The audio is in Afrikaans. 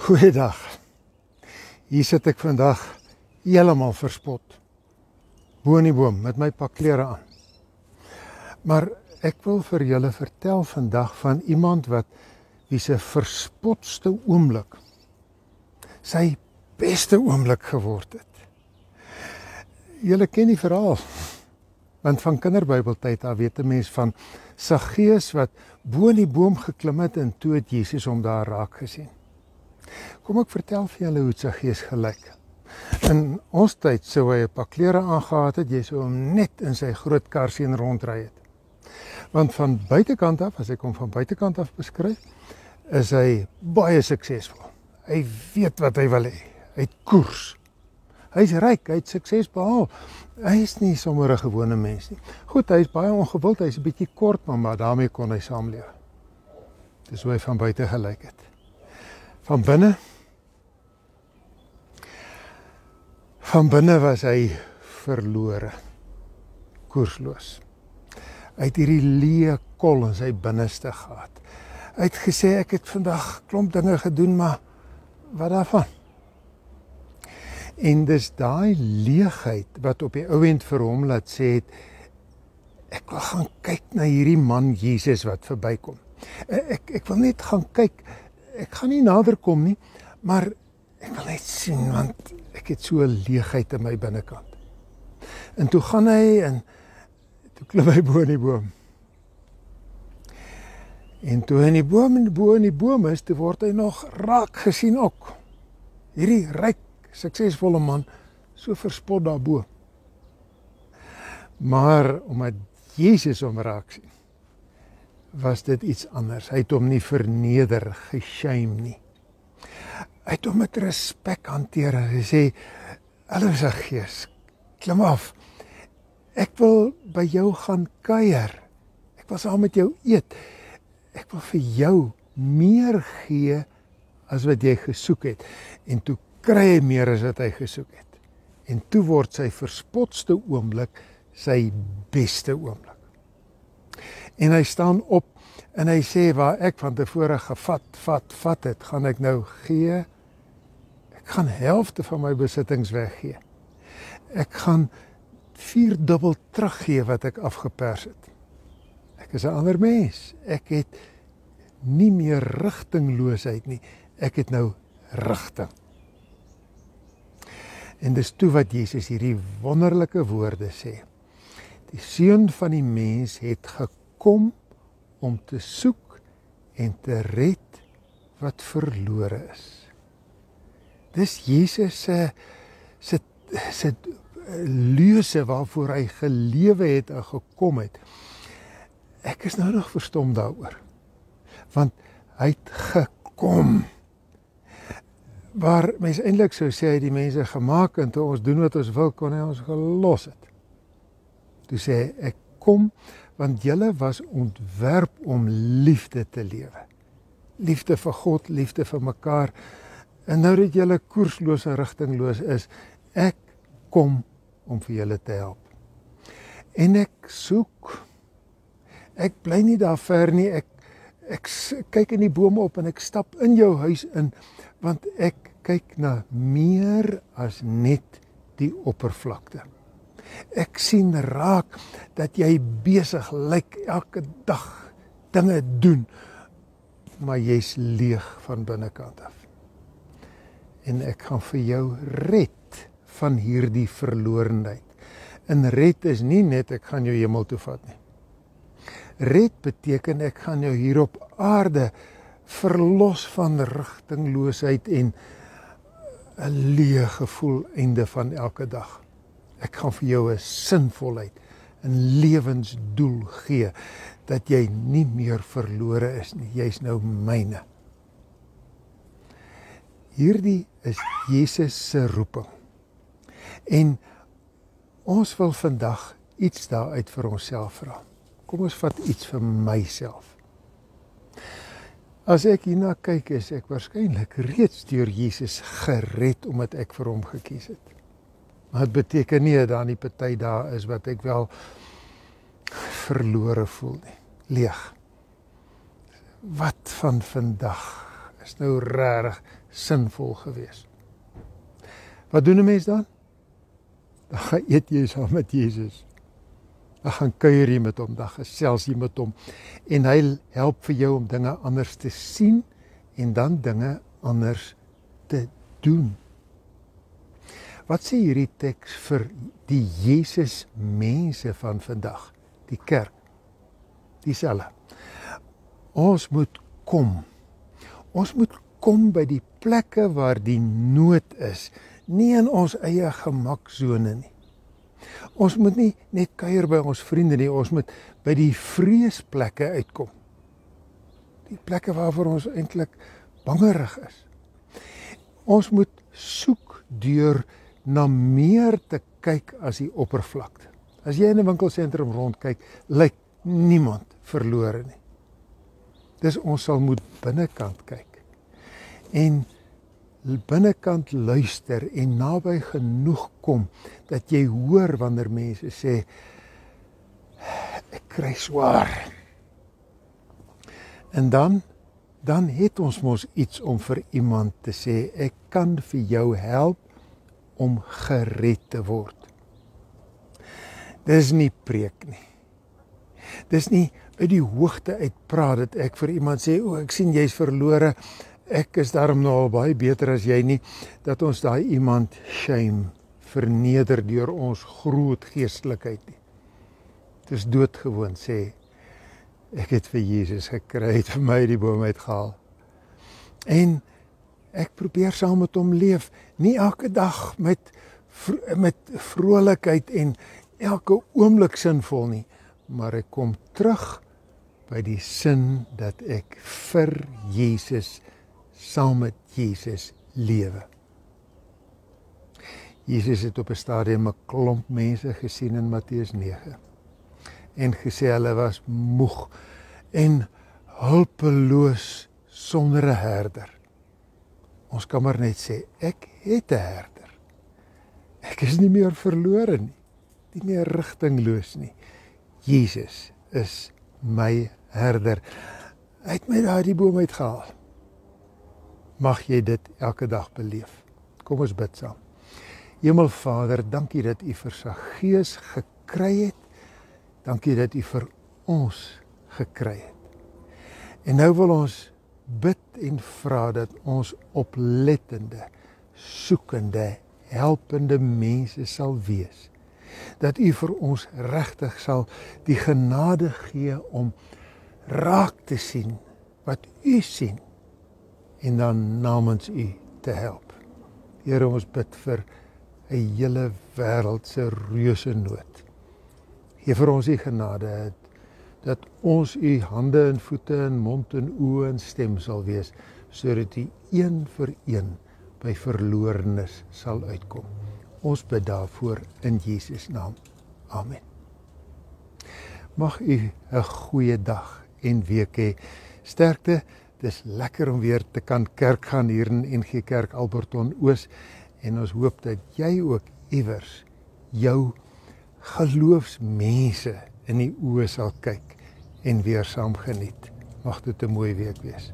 Goeiedag. Hier sit ek vandag heeltemal verspot. Bo in die boom met my pak klere aan. Maar ek wil vir julle vertel vandag van iemand wat wie se verspotste oomblik sy beste oomblik geword het. Julle ken die verhaal. Want van kinderbybeltyd af weet 'n mens van Saggeus wat bo in die boom geklim het en toe het Jesus hom daar raak gesien. Kom ek vertel vir julle hoe Saggeus gelyk. In ons tyd sou hy 'n paar klere aangetree het, jy sou hom net in sy groot kar sien rondry het. Want van buitekant af, as ek hom van buitekant af beskryf, is hy baie suksesvol. Hy weet wat hy wil hê. Hy het koers. Hy's ryk, hy het sukses behaal. Hy is nie sommer 'n gewone mens nie. Goed, hy's baie ongewild, hy's 'n bietjie kort, maar, maar daarmee kon hy saamleef. Dis hoe hy van buite gelyk het. Van binne Van binne was hy verlore. Koersloos. Het hierdie leë kol in sy binneste gehad. Hy het gesê ek het vandag klomp dinge gedoen, maar wat daarvan? En dis daai leegheid wat op die ou end vir hom laat sê het ek wil gaan kyk na hierdie man Jesus wat verbykom. Ek ek wil net gaan kyk. Ek gaan nie nader kom nie, maar ek wil net sien want ek het so 'n leegheid in my binnekant. En toe gaan hy en toe klim hy bo in die boom. En toe in die boom en bo in die boom is, toe word hy nog raak gesien ook. Hierdie ryk suksesvolle man so verspot daarbo. Maar omdat Jesus hom raak sien, was dit iets anders. Hy het hom nie verneder, geshame nie. Hy het hom met respek hanteer en hy sê: "Hallo se gees, klim af. Ek wil by jou gaan kuier. Ek wil saam met jou eet. Ek wil vir jou meer gee as wat jy gesoek het." En toe kry hy meer as wat hy gesoek het. En toe word sy verspotste oomblik sy beste oomblik. En hy staan op en hy sê waar ek van tevore gevat, vat, vat het, gaan ek nou gee. Ek gaan helfte van my besittings weggee. Ek gaan vier dubbel teruggee wat ek afgepers het. Ek is 'n ander mens. Ek het nie meer rigtingloosheid nie. Ek het nou rigting. En dis toe wat Jesus hierdie wonderlike woorde sê. Die seun van die mens het gekom om te soek en te red wat verlore is. Dis Jesus se se se lese waarvoor hy gelewe het en gekom het. Ek is nou nog verstom daaroor. Want hy het gekom waar mense eintlik sou sê hy die mense gemaak en toe ons doen wat ons wil kon hy ons gelos het. Toe sê ek kom want julle was ontwerp om liefde te lewe. Liefde vir God, liefde vir mekaar. En nou dat julle koersloos en rigtingloos is, ek kom om vir julle te help. En ek soek. Ek bly nie daar ver nie. Ek ek kyk in die bome op en ek stap in jou huis in want ek kyk na meer as net die oppervlakte. Ek sien raak dat jy besig lyk elke dag dinge doen maar jy's leeg van binnekant af. En ek gaan vir jou red van hierdie verlorenheid. En red is nie net ek gaan jou hemel toe vat nie. Red beteken ek gaan jou hier op aarde verlos van rigtingloosheid en 'n leë gevoel einde van elke dag. Ek gaan vir jou 'n sinvolheid, 'n lewensdoel gee dat jy nie meer verlore is nie. Jy's nou myne. Hierdie is Jesus se roeping. En ons wil vandag iets daaruit vir onsself vra. Kom ons vat iets vir myself. As ek hierna kyk, is ek waarskynlik reeds deur Jesus gered omdat ek vir hom gekies het. Maar dit beteken nie dat daar nie party daar is wat ek wel verlore voel nie. Leeg. Wat van vandag is nou regtig sinvol geweest. Wat doen 'n mens dan? Dan gaan eet jy saam met Jesus. Dan gaan kuier jy met hom, dan gesels jy met hom en hy help vir jou om dinge anders te sien en dan dinge anders te doen. Wat sê hierdie teks vir die Jesus mense van vandag, die kerk? Dieselfde. Ons moet kom. Ons moet kom by die plekke waar die nood is, nie in ons eie gemaksone nie. Ons moet nie net kuier by ons vriende nie, ons moet by die vreesplekke uitkom. Die plekke waarvoor ons eintlik bangerig is. Ons moet soek deur na meer te kyk as die oppervlakte. As jy in 'n winkelsentrum rondkyk, lyk niemand verlore nie. Dis ons sal moet binnekant kyk. En binnekant luister en naby genoeg kom dat jy hoor wanneer mense sê ek kry swaar. En dan dan het ons mos iets om vir iemand te sê ek kan vir jou help om gered te word. Dis nie preek nie. Dis nie uit die hoogte uit praat dat ek vir iemand sê o ek sien jy's verlore ek is daarom nou al baie beter as jy nie dat ons daai iemand shame verneder deur ons groot geestelikheid nie. Dis doodgewoon sê ek het vir Jesus gekry het vir my die boom uitgehaal. En ek probeer saam met hom leef, nie elke dag met met vrolikheid en elke oomblik sinvol nie, maar ek kom terug by die sin dat ek vir Jesus saam met Jesus lewe. Jesus het op 'n stadium 'n klomp mense gesien in Matteus 9 en gesê hulle was moeg en hulpeloos sonder 'n herder. Ons kan maar net sê ek het 'n herder. Ek is nie meer verlore nie. Nie meer rigtingloos nie. Jesus is my herder. Hy het my daai boom uitgehaal mag jy dit elke dag beleef. Kom ons bid saam. Hemelvader, dankie dat U vir sy gees gekry het. Dankie dat U vir ons gekry het. En nou wil ons bid en vra dat ons oplettende, soekende, helpende mense sal wees. Dat U vir ons regtig sal die genade gee om raak te sien wat U sien en dan namens U te help. Here ons bid vir 'n hele wêreld se reuse nood. Gee vir ons U genade dat ons U hande en voete en mond en oë en stem sal wees sodat U een vir een by verlorenes sal uitkom. Ons bid daarvoor in Jesus naam. Amen. Mag u 'n goeie dag en week hê. Sterkte Dis lekker om weer te kan kerk gaan hier in NG Kerk Alberton Oos en ons hoop dat jy ook iewers jou geloofsmense in die oë sal kyk en weer saam geniet. Mag dit 'n mooi week wees.